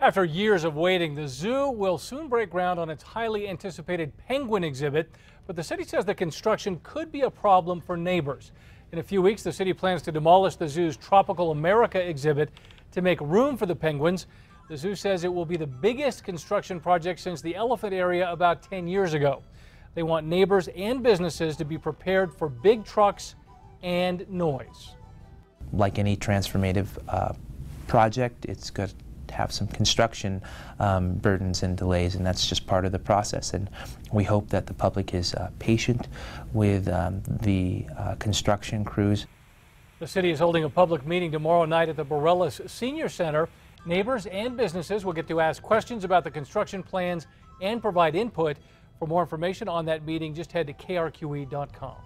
After years of waiting, the zoo will soon break ground on its highly anticipated penguin exhibit, but the city says the construction could be a problem for neighbors. In a few weeks, the city plans to demolish the zoo's Tropical America exhibit to make room for the penguins. The zoo says it will be the biggest construction project since the elephant area about 10 years ago. They want neighbors and businesses to be prepared for big trucks and noise. Like any transformative uh, project, it's good have some construction um, burdens and delays, and that's just part of the process. And we hope that the public is uh, patient with um, the uh, construction crews. The city is holding a public meeting tomorrow night at the Barelas Senior Center. Neighbors and businesses will get to ask questions about the construction plans and provide input. For more information on that meeting, just head to krqe.com.